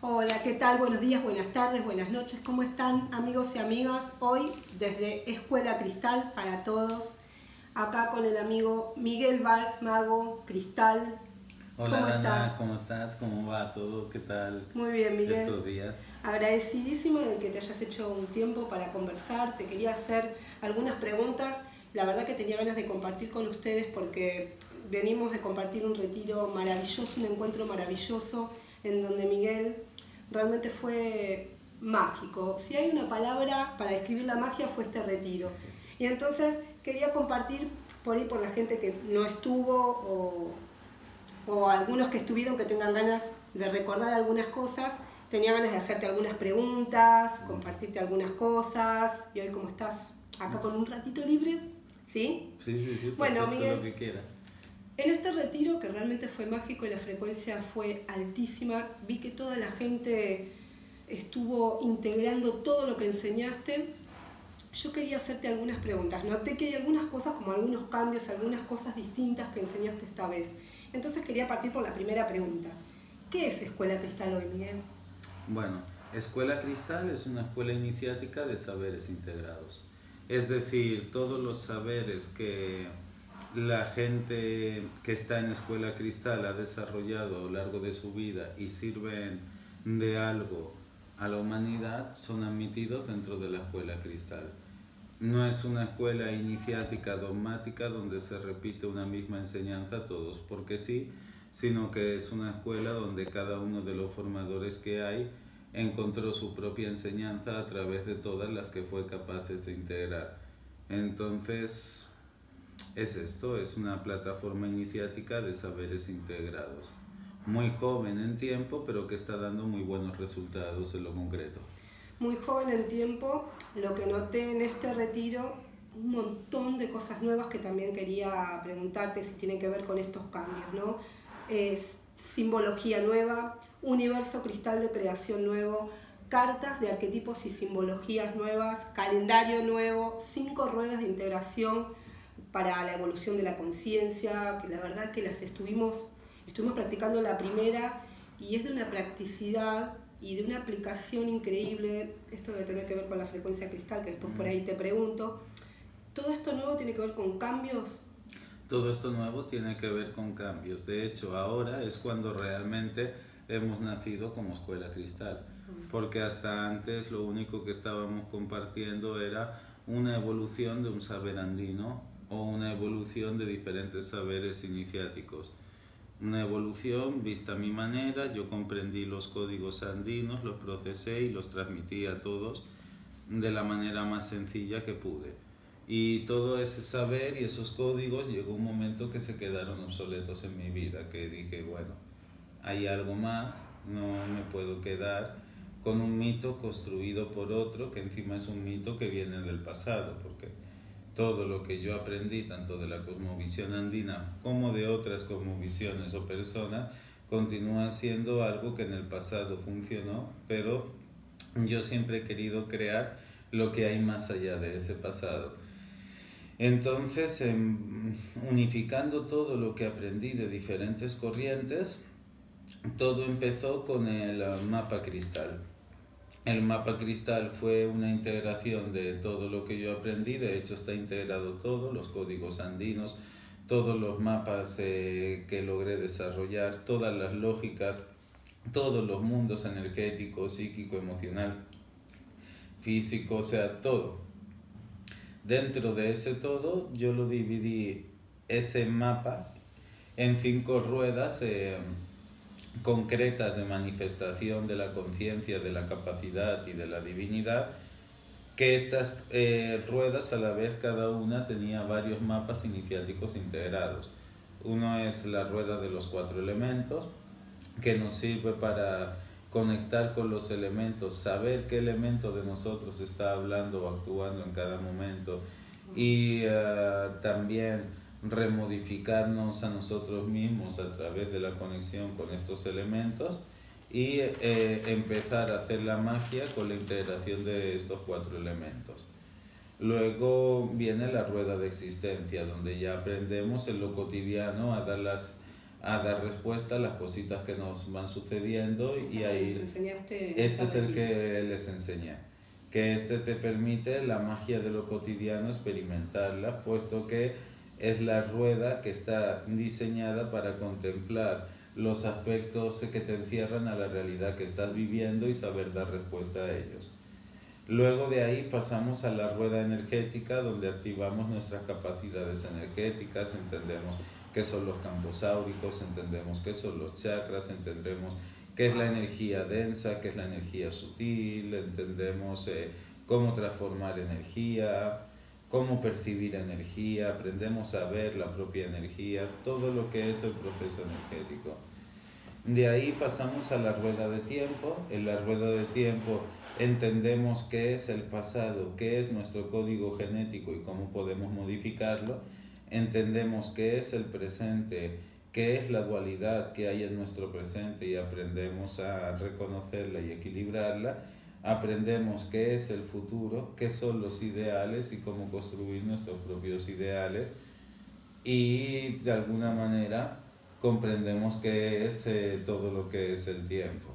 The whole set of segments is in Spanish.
Hola, ¿qué tal? Buenos días, buenas tardes, buenas noches. ¿Cómo están amigos y amigas? Hoy desde Escuela Cristal para todos, acá con el amigo Miguel Valls, mago Cristal. Hola ¿Cómo estás? ¿cómo estás? ¿Cómo va todo? ¿Qué tal? Muy bien, Miguel. Estos días. Agradecidísimo de que te hayas hecho un tiempo para conversar. Te quería hacer algunas preguntas. La verdad que tenía ganas de compartir con ustedes porque venimos de compartir un retiro maravilloso, un encuentro maravilloso en donde Miguel realmente fue mágico. Si hay una palabra para describir la magia fue este retiro. Y entonces quería compartir por ahí por la gente que no estuvo o, o algunos que estuvieron que tengan ganas de recordar algunas cosas. Tenía ganas de hacerte algunas preguntas, compartirte algunas cosas. Y hoy como estás acá con un ratito libre, ¿sí? Sí, sí, sí. Bueno, Miguel, lo que quiera. En este retiro, que realmente fue mágico y la frecuencia fue altísima, vi que toda la gente estuvo integrando todo lo que enseñaste. Yo quería hacerte algunas preguntas. Noté que hay algunas cosas, como algunos cambios, algunas cosas distintas que enseñaste esta vez. Entonces quería partir por la primera pregunta. ¿Qué es Escuela Cristal hoy, Miguel? Bueno, Escuela Cristal es una escuela iniciática de saberes integrados. Es decir, todos los saberes que la gente que está en Escuela Cristal ha desarrollado a lo largo de su vida y sirven de algo a la humanidad son admitidos dentro de la Escuela Cristal. No es una escuela iniciática dogmática donde se repite una misma enseñanza a todos porque sí, sino que es una escuela donde cada uno de los formadores que hay encontró su propia enseñanza a través de todas las que fue capaces de integrar. Entonces, es esto, es una plataforma iniciática de saberes integrados. Muy joven en tiempo, pero que está dando muy buenos resultados en lo concreto. Muy joven en tiempo, lo que noté en este retiro, un montón de cosas nuevas que también quería preguntarte si tienen que ver con estos cambios, ¿no? Es simbología nueva, universo cristal de creación nuevo, cartas de arquetipos y simbologías nuevas, calendario nuevo, cinco ruedas de integración para la evolución de la conciencia, que la verdad que las estuvimos, estuvimos practicando la primera y es de una practicidad y de una aplicación increíble, esto de tener que ver con la frecuencia cristal, que después por ahí te pregunto, ¿todo esto nuevo tiene que ver con cambios? Todo esto nuevo tiene que ver con cambios. De hecho, ahora es cuando realmente hemos nacido como escuela cristal, porque hasta antes lo único que estábamos compartiendo era una evolución de un saber andino o una evolución de diferentes saberes iniciáticos. Una evolución vista a mi manera, yo comprendí los códigos andinos, los procesé y los transmití a todos de la manera más sencilla que pude. Y todo ese saber y esos códigos llegó un momento que se quedaron obsoletos en mi vida, que dije, bueno, hay algo más, no me puedo quedar con un mito construido por otro, que encima es un mito que viene del pasado, porque todo lo que yo aprendí, tanto de la cosmovisión andina como de otras cosmovisiones o personas, continúa siendo algo que en el pasado funcionó, pero yo siempre he querido crear lo que hay más allá de ese pasado. Entonces, unificando todo lo que aprendí de diferentes corrientes, todo empezó con el mapa cristal. El mapa cristal fue una integración de todo lo que yo aprendí, de hecho está integrado todo, los códigos andinos, todos los mapas eh, que logré desarrollar, todas las lógicas, todos los mundos energético, psíquico, emocional, físico, o sea, todo. Dentro de ese todo yo lo dividí ese mapa en cinco ruedas. Eh, concretas de manifestación de la conciencia, de la capacidad y de la divinidad, que estas eh, ruedas a la vez cada una tenía varios mapas iniciáticos integrados. Uno es la rueda de los cuatro elementos, que nos sirve para conectar con los elementos, saber qué elemento de nosotros está hablando o actuando en cada momento y eh, también remodificarnos a nosotros mismos a través de la conexión con estos elementos y eh, empezar a hacer la magia con la integración de estos cuatro elementos. Luego viene la rueda de existencia, donde ya aprendemos en lo cotidiano a dar las a dar respuesta a las cositas que nos van sucediendo y Ah, ahí este es el que les enseñé que este te permite la magia de lo cotidiano experimentarla puesto que es la rueda que está diseñada para contemplar los aspectos que te encierran a la realidad que estás viviendo y saber dar respuesta a ellos. Luego de ahí pasamos a la rueda energética donde activamos nuestras capacidades energéticas, entendemos qué son los campos áuricos, entendemos qué son los chakras, entendemos qué es la energía densa, qué es la energía sutil, entendemos eh, cómo transformar energía, cómo percibir energía, aprendemos a ver la propia energía, todo lo que es el proceso energético. De ahí pasamos a la rueda de tiempo. En la rueda de tiempo entendemos qué es el pasado, qué es nuestro código genético y cómo podemos modificarlo. Entendemos qué es el presente, qué es la dualidad que hay en nuestro presente y aprendemos a reconocerla y equilibrarla. Aprendemos qué es el futuro, qué son los ideales y cómo construir nuestros propios ideales. Y de alguna manera comprendemos qué es eh, todo lo que es el tiempo.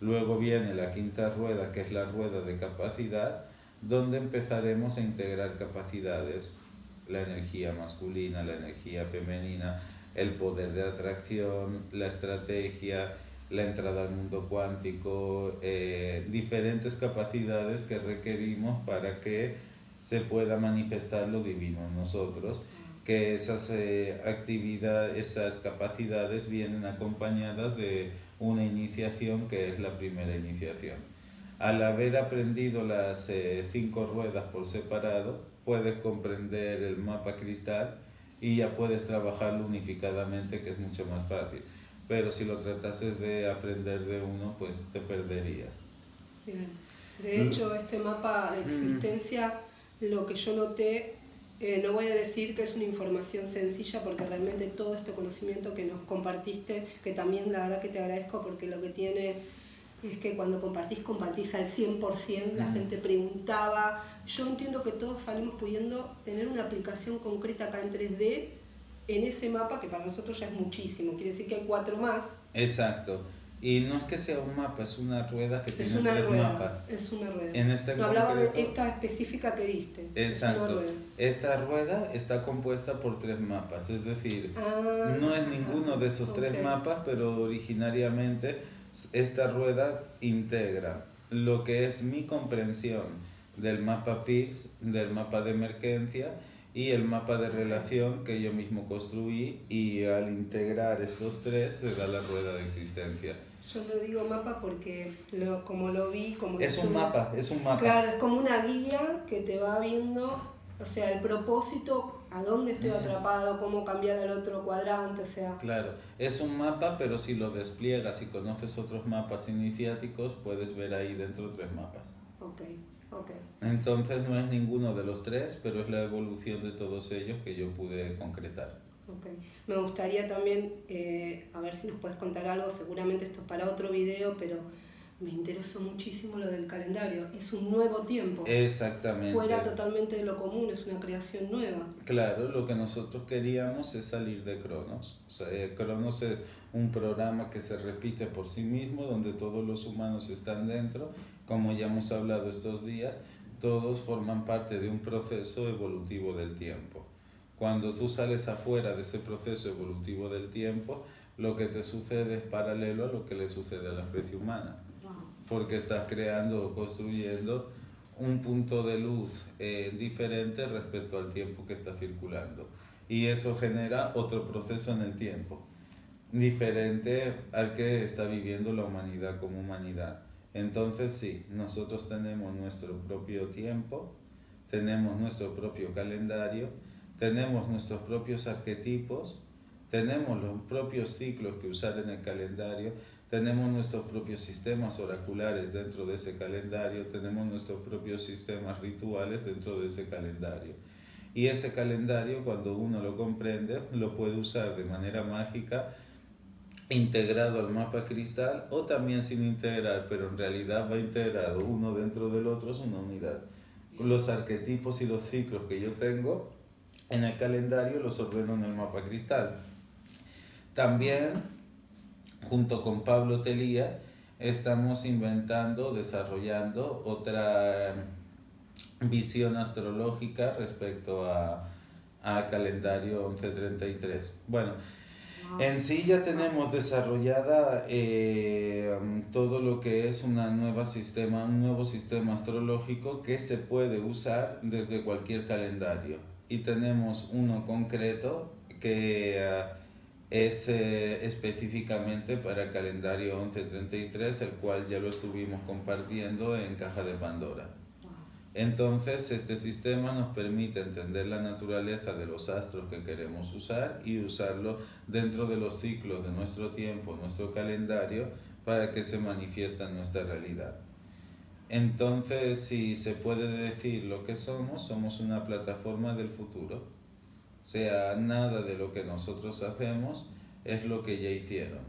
Luego viene la quinta rueda, que es la rueda de capacidad, donde empezaremos a integrar capacidades, la energía masculina, la energía femenina, el poder de atracción, la estrategia, la entrada al mundo cuántico, eh, diferentes capacidades que requerimos para que se pueda manifestar lo divino en nosotros que esas eh, actividades, esas capacidades vienen acompañadas de una iniciación que es la primera iniciación. Al haber aprendido las eh, cinco ruedas por separado, puedes comprender el mapa cristal y ya puedes trabajarlo unificadamente, que es mucho más fácil. Pero si lo tratases de aprender de uno, pues te perderías. Bien. De hecho, este mapa de existencia, lo que yo noté, eh, no voy a decir que es una información sencilla porque realmente todo este conocimiento que nos compartiste, que también la verdad que te agradezco porque lo que tiene es que cuando compartís, compartís al 100%, la Ujú. gente preguntaba, yo entiendo que todos salimos pudiendo tener una aplicación concreta acá en 3D en ese mapa, que para nosotros ya es muchísimo, quiere decir que hay cuatro más, Exacto. Y no es que sea un mapa, es una rueda que es tiene tres rueda, mapas. es una rueda. En este No hablaba de esta específica que viste. es Exacto. rueda. Esta rueda está compuesta por tres mapas, es decir, Ah, no es ninguno de esos tres ok. mapas, pero originariamente esta rueda integra lo que es mi comprensión del mapa PIRS, del mapa de emergencia y el mapa de relación que yo mismo construí y al integrar estos tres se da la rueda de existencia. Yo lo digo mapa porque lo, como lo vi, como Es que un yo- mapa, es un mapa. Claro, es como una guía que te va viendo, o sea, el propósito, a dónde estoy Mm. atrapado, cómo cambiar al otro cuadrante, o sea, Claro, es un mapa, pero si lo despliegas y conoces otros mapas iniciáticos, puedes ver ahí dentro tres mapas. ok, ok. Entonces no es ninguno de los tres, pero es la evolución de todos ellos que yo pude concretar. Ok. Me gustaría también, eh, a ver si nos puedes contar algo, seguramente esto es para otro video, pero me interesó muchísimo lo del calendario. Es un nuevo tiempo, Exactamente. fuera totalmente de lo común, es una creación nueva. Claro, lo que nosotros queríamos es salir de Cronos. O sea, eh, Cronos es un programa que se repite por sí mismo, donde todos los humanos están dentro. Como ya hemos hablado estos días, todos forman parte de un proceso evolutivo del tiempo. Cuando tú sales afuera de ese proceso evolutivo del tiempo, lo que te sucede es paralelo a lo que le sucede a la especie humana. Porque estás creando o construyendo un punto de luz eh, diferente respecto al tiempo que está circulando. Y eso genera otro proceso en el tiempo, diferente al que está viviendo la humanidad como humanidad. Entonces sí, nosotros tenemos nuestro propio tiempo, tenemos nuestro propio calendario, tenemos nuestros propios arquetipos, tenemos los propios ciclos que usar en el calendario, tenemos nuestros propios sistemas oraculares dentro de ese calendario, tenemos nuestros propios sistemas rituales dentro de ese calendario. Y ese calendario, cuando uno lo comprende, lo puede usar de manera mágica, integrado al mapa cristal o también sin integrar, pero en realidad va integrado uno dentro del otro, es una unidad. Los arquetipos y los ciclos que yo tengo en el calendario los ordeno en el mapa cristal. También, junto con Pablo Telías, estamos inventando, desarrollando otra visión astrológica respecto a, a calendario 1133. Bueno, en sí ya tenemos desarrollada eh, todo lo que es una nueva sistema, un nuevo sistema astrológico que se puede usar desde cualquier calendario. Y tenemos uno concreto que eh, es eh, específicamente para el calendario 1133, el cual ya lo estuvimos compartiendo en Caja de Pandora. Entonces, este sistema nos permite entender la naturaleza de los astros que queremos usar y usarlo dentro de los ciclos de nuestro tiempo, nuestro calendario, para que se manifieste en nuestra realidad. Entonces, si se puede decir lo que somos, somos una plataforma del futuro. O sea, nada de lo que nosotros hacemos es lo que ya hicieron.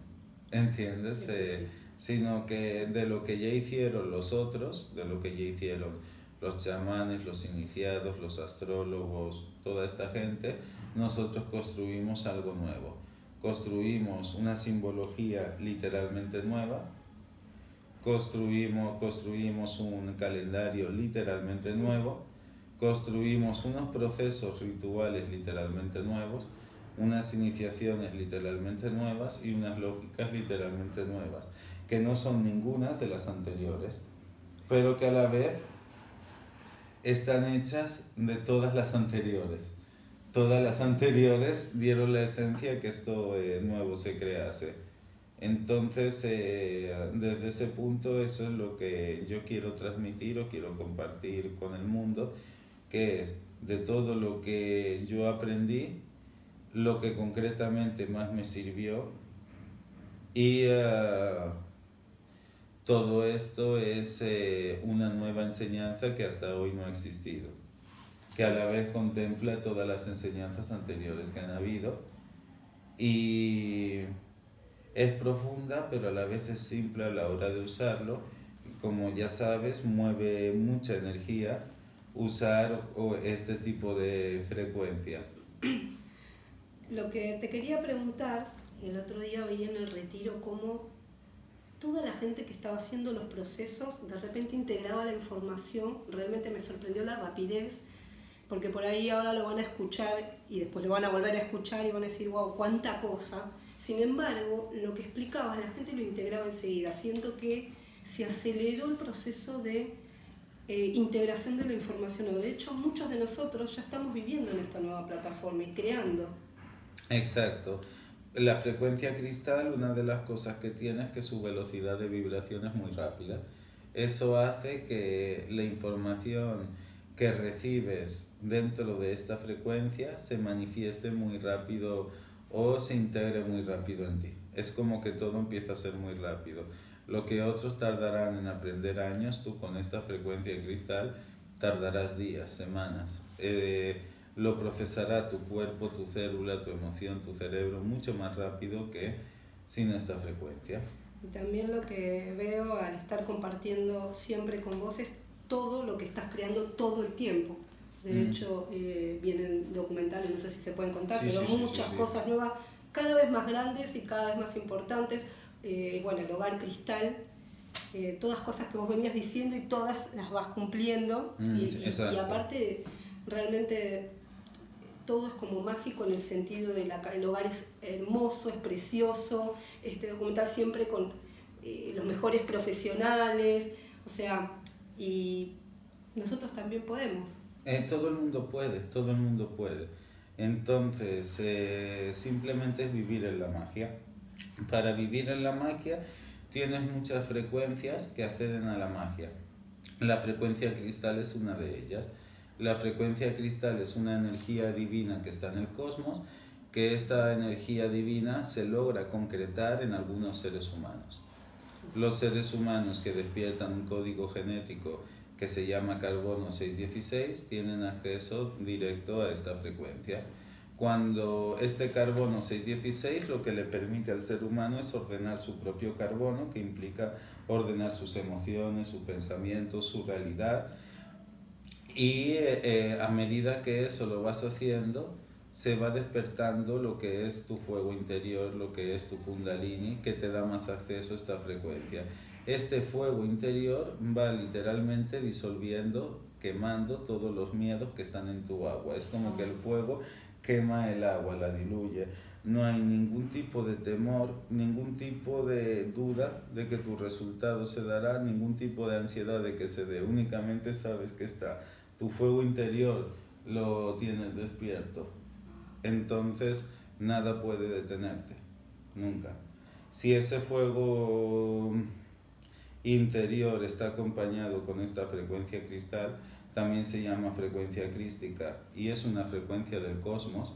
¿Entiendes? Eh, sino que de lo que ya hicieron los otros, de lo que ya hicieron los chamanes, los iniciados, los astrólogos, toda esta gente, nosotros construimos algo nuevo. Construimos una simbología literalmente nueva, construimos, construimos un calendario literalmente nuevo, construimos unos procesos rituales literalmente nuevos, unas iniciaciones literalmente nuevas y unas lógicas literalmente nuevas, que no son ninguna de las anteriores, pero que a la vez están hechas de todas las anteriores. Todas las anteriores dieron la esencia que esto eh, nuevo se crease. Entonces, eh, desde ese punto, eso es lo que yo quiero transmitir o quiero compartir con el mundo, que es de todo lo que yo aprendí, lo que concretamente más me sirvió. Y... Uh, todo esto es eh, una nueva enseñanza que hasta hoy no ha existido, que a la vez contempla todas las enseñanzas anteriores que han habido. Y es profunda, pero a la vez es simple a la hora de usarlo. Como ya sabes, mueve mucha energía usar este tipo de frecuencia. Lo que te quería preguntar, el otro día vi en el retiro cómo toda la gente que estaba haciendo los procesos de repente integraba la información, realmente me sorprendió la rapidez, porque por ahí ahora lo van a escuchar y después lo van a volver a escuchar y van a decir, wow, cuánta cosa. Sin embargo, lo que explicaba, la gente lo integraba enseguida. Siento que se aceleró el proceso de eh, integración de la información. De hecho, muchos de nosotros ya estamos viviendo en esta nueva plataforma y creando. Exacto. La frecuencia cristal, una de las cosas que tiene es que su velocidad de vibración es muy rápida. Eso hace que la información que recibes dentro de esta frecuencia se manifieste muy rápido o se integre muy rápido en ti. Es como que todo empieza a ser muy rápido. Lo que otros tardarán en aprender años, tú con esta frecuencia cristal tardarás días, semanas. Eh, lo procesará tu cuerpo, tu célula, tu emoción, tu cerebro mucho más rápido que sin esta frecuencia. Y también lo que veo al estar compartiendo siempre con vos es todo lo que estás creando todo el tiempo. De mm. hecho, eh, vienen documentales, no sé si se pueden contar, pero muchas cosas nuevas, cada vez más grandes y cada vez más importantes. Eh, bueno, el hogar cristal, eh, todas cosas que vos venías diciendo y todas las vas cumpliendo. Mm, y, y, aparte, realmente todo es como mágico en el sentido de la, el hogar es hermoso, es precioso, este documental siempre con eh, los mejores profesionales, o sea, y nosotros también podemos. Eh, todo el mundo puede, todo el mundo puede. Entonces, simplemente es vivir en la magia. Para vivir en la magia tienes muchas frecuencias que acceden a la magia. La frecuencia cristal es una de ellas. La frecuencia cristal es una energía divina que está en el cosmos, que esta energía divina se logra concretar en algunos seres humanos. Los seres humanos que despiertan un código genético que se llama carbono 616 tienen acceso directo a esta frecuencia. Cuando este carbono 616 lo que le permite al ser humano es ordenar su propio carbono, que implica ordenar sus emociones, su pensamiento, su realidad, y eh, a medida que eso lo vas haciendo, se va despertando lo que es tu fuego interior, lo que es tu kundalini, que te da más acceso a esta frecuencia. Este fuego interior va literalmente disolviendo, quemando todos los miedos que están en tu agua. Es como que el fuego quema el agua, la diluye. No hay ningún tipo de temor, ningún tipo de duda de que tu resultado se dará, ningún tipo de ansiedad de que se dé. Únicamente sabes que está tu fuego interior lo tienes despierto entonces nada puede detenerte, nunca. Si ese fuego interior está acompañado con esta frecuencia cristal, también se llama frecuencia crística y es una frecuencia del cosmos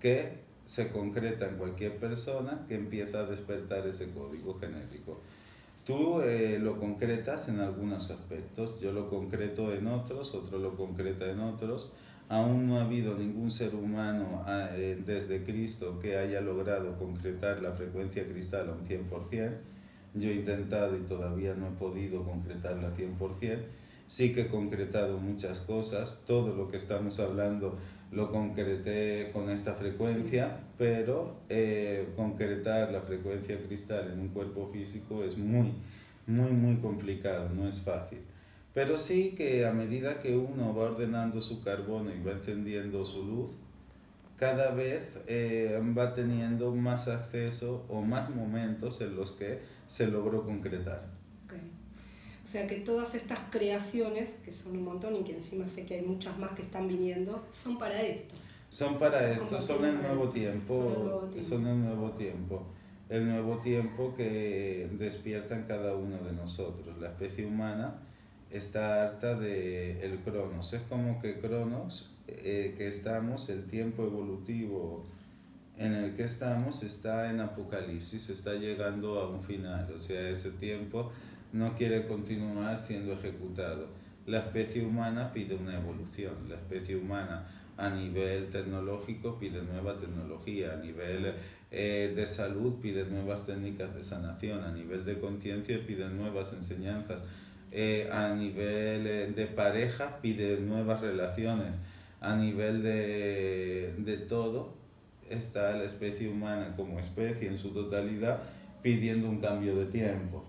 que se concreta en cualquier persona que empieza a despertar ese código genético. Tú eh, lo concretas en algunos aspectos, yo lo concreto en otros, otro lo concreta en otros, Aún no ha habido ningún ser humano eh, desde Cristo que haya logrado concretar la frecuencia cristal a un 100%. Yo he intentado y todavía no he podido concretarla al 100%. Sí que he concretado muchas cosas. Todo lo que estamos hablando lo concreté con esta frecuencia, pero eh, concretar la frecuencia cristal en un cuerpo físico es muy, muy, muy complicado, no es fácil. Pero sí que a medida que uno va ordenando su carbono y va encendiendo su luz, cada vez eh, va teniendo más acceso o más momentos en los que se logró concretar. O sea que todas estas creaciones, que son un montón y que encima sé que hay muchas más que están viniendo, son para esto. Son para esto, son el nuevo tiempo, son el nuevo tiempo. El nuevo tiempo que despierta en cada uno de nosotros. La especie humana está harta de el Cronos. Es como que Cronos, eh, que estamos, el tiempo evolutivo en el que estamos está en Apocalipsis, está llegando a un final, o sea, ese tiempo no quiere continuar siendo ejecutado. La especie humana pide una evolución, la especie humana a nivel tecnológico pide nueva tecnología, a nivel eh, de salud pide nuevas técnicas de sanación, a nivel de conciencia pide nuevas enseñanzas, eh, a nivel eh, de pareja pide nuevas relaciones, a nivel de, de todo está la especie humana como especie en su totalidad pidiendo un cambio de tiempo.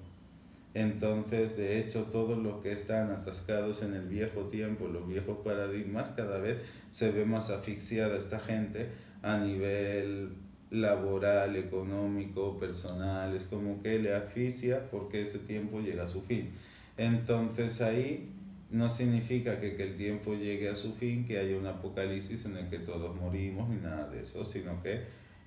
Entonces, de hecho, todos los que están atascados en el viejo tiempo, los viejos paradigmas, cada vez se ve más asfixiada esta gente a nivel laboral, económico, personal. Es como que le asfixia porque ese tiempo llega a su fin. Entonces ahí no significa que, que, el tiempo llegue a su fin, que haya un apocalipsis en el que todos morimos ni nada de eso, sino que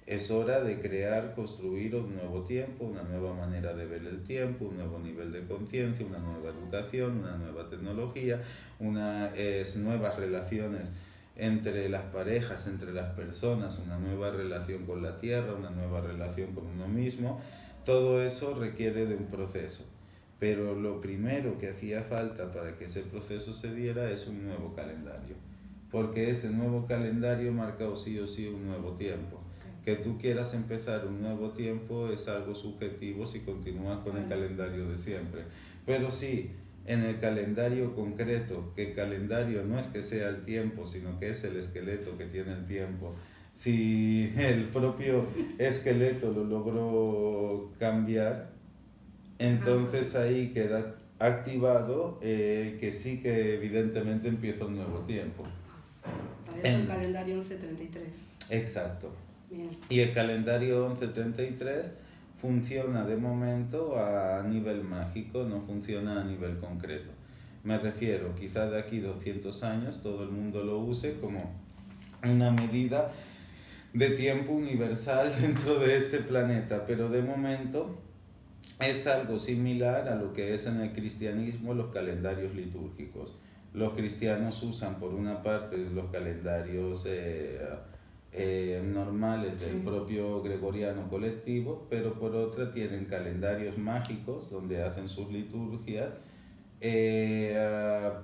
es hora de crear, construir un nuevo tiempo, una nueva manera de ver el tiempo, un nuevo nivel de conciencia, una nueva educación, una nueva tecnología, unas nuevas relaciones entre las parejas, entre las personas, una nueva relación con la tierra, una nueva relación con uno mismo. Todo eso requiere de un proceso. Pero lo primero que hacía falta para que ese proceso se diera es un nuevo calendario, porque ese nuevo calendario marca sí o sí un nuevo tiempo. Que tú quieras empezar un nuevo tiempo es algo subjetivo si continúas con el calendario de siempre. Pero sí, en el calendario concreto, que el calendario no es que sea el tiempo, sino que es el esqueleto que tiene el tiempo. Si el propio esqueleto lo logró cambiar, entonces ahí queda activado eh, que sí que evidentemente empieza un nuevo tiempo. Es el calendario 1133. Exacto. Y el calendario 1133 funciona de momento a nivel mágico, no funciona a nivel concreto. Me refiero, quizás de aquí 200 años todo el mundo lo use como una medida de tiempo universal dentro de este planeta, pero de momento es algo similar a lo que es en el cristianismo los calendarios litúrgicos. Los cristianos usan por una parte los calendarios eh, eh, normales del propio gregoriano colectivo, pero por otra tienen calendarios mágicos donde hacen sus liturgias eh,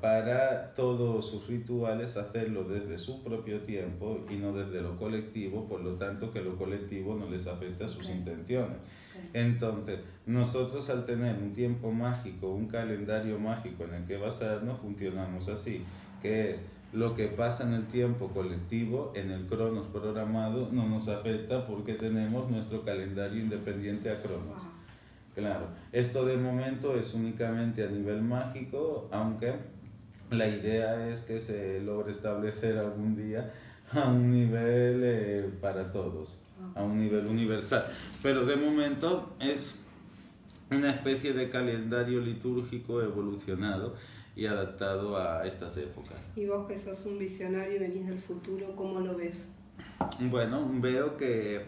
para todos sus rituales hacerlo desde su propio tiempo y no desde lo colectivo, por lo tanto que lo colectivo no les afecta a sus intenciones. Entonces, nosotros al tener un tiempo mágico, un calendario mágico en el que basarnos, funcionamos así, que es lo que pasa en el tiempo colectivo, en el cronos programado, no nos afecta porque tenemos nuestro calendario independiente a cronos. Claro, esto de momento es únicamente a nivel mágico, aunque la idea es que se logre establecer algún día a un nivel eh, para todos, a un nivel universal. Pero de momento es una especie de calendario litúrgico evolucionado y adaptado a estas épocas. Y vos que sos un visionario y venís del futuro, ¿cómo lo ves? Bueno, veo que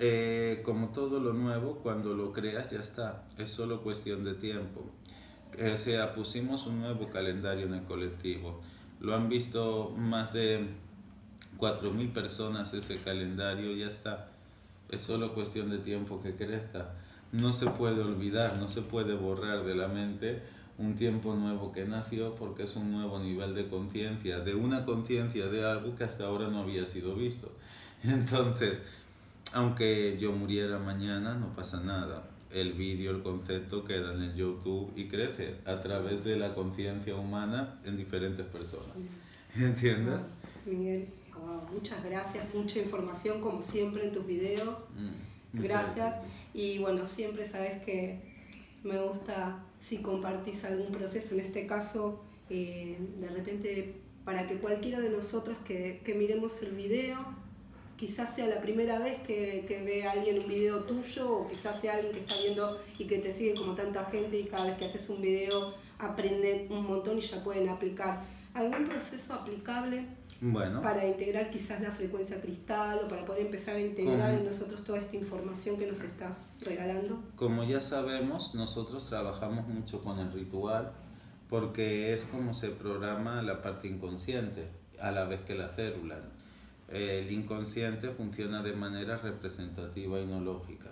eh, como todo lo nuevo, cuando lo creas ya está, es solo cuestión de tiempo. O sea, pusimos un nuevo calendario en el colectivo. Lo han visto más de 4.000 personas ese calendario, ya está. Es solo cuestión de tiempo que crezca. No se puede olvidar, no se puede borrar de la mente un tiempo nuevo que nació porque es un nuevo nivel de conciencia, de una conciencia de algo que hasta ahora no había sido visto. Entonces, aunque yo muriera mañana, no pasa nada. El vídeo, el concepto queda en el YouTube y crece a través de la conciencia humana en diferentes personas. ¿Entiendes? Miguel, muchas gracias, mucha información como siempre en tus videos. Mm, gracias. Y bueno, siempre sabes que me gusta si compartís algún proceso, en este caso, eh, de repente, para que cualquiera de nosotros que, que, miremos el video, quizás sea la primera vez que, que ve alguien un video tuyo, o quizás sea alguien que está viendo y que te sigue como tanta gente y cada vez que haces un video aprenden un montón y ya pueden aplicar. ¿Algún proceso aplicable bueno. para integrar quizás la frecuencia cristal o para poder empezar a integrar en nosotros toda esta información que nos estás regalando? Como ya sabemos, nosotros trabajamos mucho con el ritual porque es como se programa la parte inconsciente a la vez que la célula. El inconsciente funciona de manera representativa y no lógica.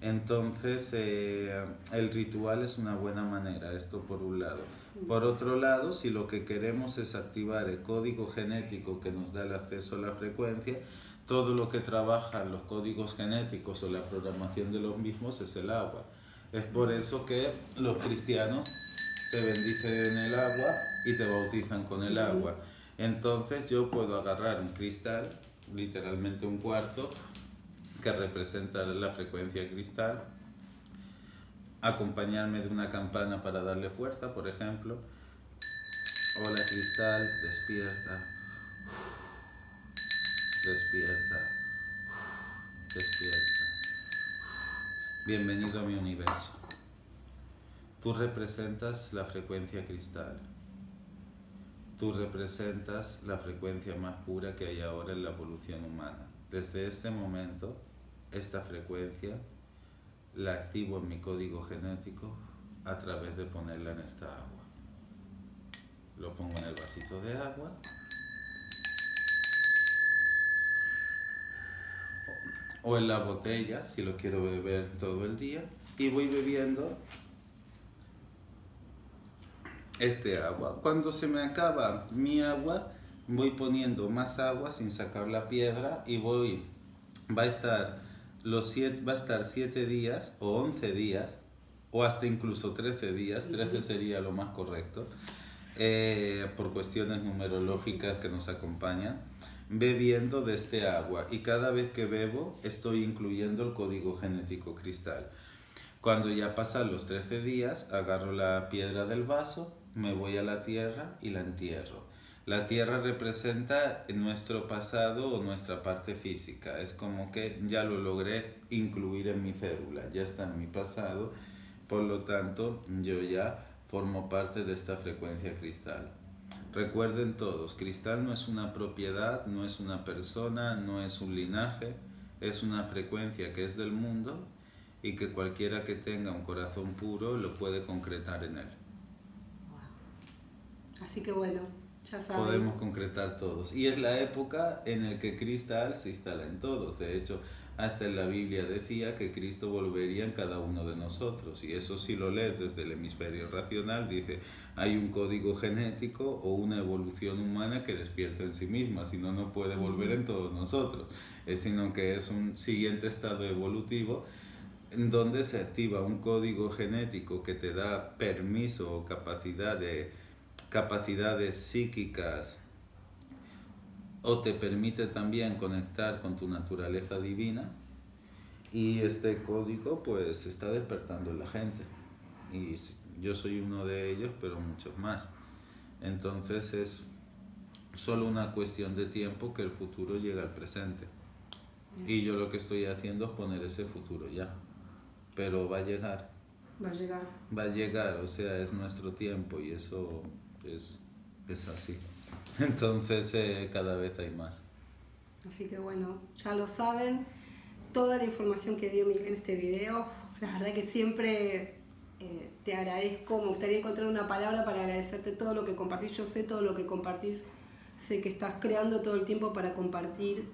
Entonces, eh, el ritual es una buena manera, esto por un lado. Por otro lado, si lo que queremos es activar el código genético que nos da el acceso a la frecuencia, todo lo que trabaja los códigos genéticos o la programación de los mismos es el agua. Es por eso que los cristianos te bendicen en el agua y te bautizan con el agua. Entonces yo puedo agarrar un cristal, literalmente un cuarto, que representa la frecuencia cristal, acompañarme de una campana para darle fuerza, por ejemplo. Hola cristal, despierta. Despierta. Despierta. Bienvenido a mi universo. Tú representas la frecuencia cristal. Tú representas la frecuencia más pura que hay ahora en la evolución humana. Desde este momento, esta frecuencia la activo en mi código genético a través de ponerla en esta agua. Lo pongo en el vasito de agua. O en la botella, si lo quiero beber todo el día. Y voy bebiendo este agua. Cuando se me acaba mi agua, voy poniendo más agua sin sacar la piedra y voy, va a estar los siete, va a estar 7 días o 11 días o hasta incluso 13 días, 13 sería lo más correcto, eh, por cuestiones numerológicas que nos acompañan, bebiendo de este agua y cada vez que bebo estoy incluyendo el código genético cristal. Cuando ya pasan los 13 días, agarro la piedra del vaso, me voy a la tierra y la entierro. La tierra representa nuestro pasado o nuestra parte física. Es como que ya lo logré incluir en mi célula, ya está en mi pasado. Por lo tanto, yo ya formo parte de esta frecuencia cristal. Recuerden todos, cristal no es una propiedad, no es una persona, no es un linaje, es una frecuencia que es del mundo y que cualquiera que tenga un corazón puro lo puede concretar en él. Así que bueno, podemos concretar todos. Y es la época en la que Cristal se instala en todos. De hecho, hasta en la Biblia decía que Cristo volvería en cada uno de nosotros. Y eso si lo lees desde el hemisferio racional, dice, hay un código genético o una evolución humana que despierta en sí misma, si no, no puede volver en todos nosotros. Es sino que es un siguiente estado evolutivo en donde se activa un código genético que te da permiso o capacidad de capacidades psíquicas o te permite también conectar con tu naturaleza divina y este código pues está despertando en la gente. Y yo soy uno de ellos pero muchos más. Entonces es solo una cuestión de tiempo que el futuro llegue al presente. Y yo lo que estoy haciendo es poner ese futuro ya. Pero va a llegar. Va a llegar. Va a llegar o sea es nuestro tiempo y eso es, es así Entonces eh, cada vez hay más. Así que bueno, ya lo saben, toda la información que dio Miguel en este video, la verdad que siempre eh, te agradezco, me gustaría encontrar una palabra para agradecerte todo lo que compartís, yo sé todo lo que compartís, sé que estás creando todo el tiempo para compartir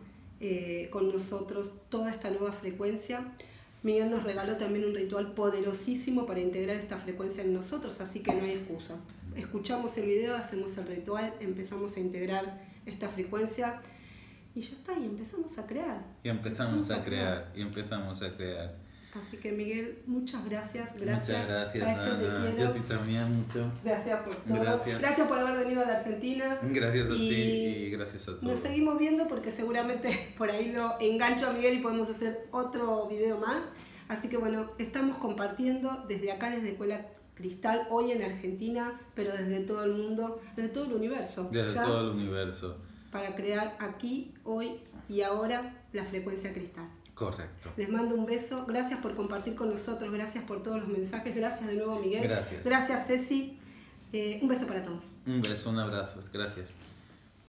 eh, con nosotros toda esta nueva frecuencia. Miguel nos regaló también un ritual poderosísimo para integrar esta frecuencia en nosotros, así que no hay excusa escuchamos el video, hacemos el ritual, empezamos a integrar esta frecuencia y ya está, y empezamos a crear. Y empezamos, a, crear, y empezamos a crear. Así que Miguel, muchas gracias, gracias. Muchas gracias, Yo a ti también mucho. Gracias por todo. Gracias. gracias por haber venido a la Argentina. Gracias a ti y gracias a todos. Nos seguimos viendo porque seguramente por ahí lo engancho a Miguel y podemos hacer otro video más. Así que bueno, estamos compartiendo desde acá, desde Escuela Cristal hoy en Argentina, pero desde todo el mundo, desde todo el universo. Desde todo el universo. Para crear aquí, hoy y ahora la frecuencia cristal. Correcto. Les mando un beso. Gracias por compartir con nosotros. Gracias por todos los mensajes. Gracias de nuevo, Miguel. Gracias. Gracias, Ceci. Eh, un beso para todos. Un beso, un abrazo. Gracias.